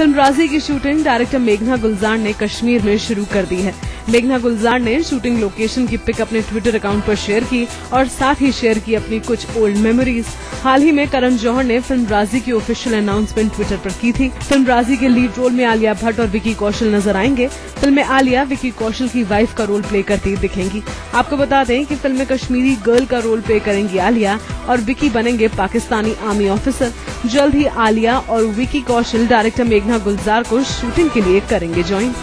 Film राज़ी की shooting director मेघना गुलजार ने कश्मीर में शुरू कर दी है। मेघना गुलजार ने शूटिंग लोकेशन की पिक अपने ट्विटर अकाउंट पर शेयर की और साथ ही शेयर की अपनी कुछ ओल्ड मेमोरीज हाल ही में करण जौहर ने फ़िल्म राज़ी की ऑफिशियल अनाउंसमेंट ट्विटर पर की थी। फ़िल्म राज़ी के लीड रोल में आलिया भट्ट और विकी कौशल नज़र आएँगे। फ़िल्म में आलिया, विकी कौशल की वाइफ का रोल प्ले करती दिखेंगी। आपको बता दें कि फ़िल्म में कश्मीरी गर्ल का रोल प्ले करेंगी आलिया और विकी बनेंगे पाकिस्तानी आर्मी ऑफिसर जल्द ही आलिया और विकी कौशल, डायरेक्टर मेघना गुलजार को शूटिंग के लिए करेंगे ज्वाइन।